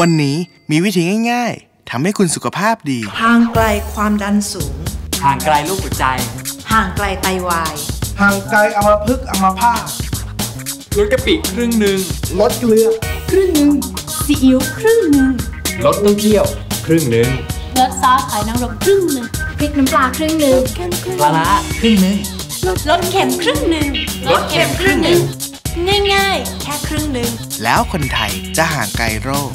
วันนี้มีวิธีง่ายๆทำให้คุณสุขภาพดี ห่างไกลความดันสูง ห่างไกลลูกหัวใจ ห่างไกลไตวาย ห่างไกลอัมพฤกษ์อัมพาตลดกะปิครึ่งหนึ่งลดเกลือ ครึ่งหนึ่งซีอิ๊วครึ่งหนึ่งลดน้ำเที่ยว ครึ่งหนึ่งลดซอสหอยนางรมครึ่งหนึ่งพริกน้ำปลาครึ่งหนึ่งปลาร้าครึ่งหนึ่งลดเค็มครึ่งหนึ่งลดเค็มครึ่งหนึ่งง่ายๆ แค่ครึ่งหนึ่งแล้วคนไทยจะห่างไกลโรค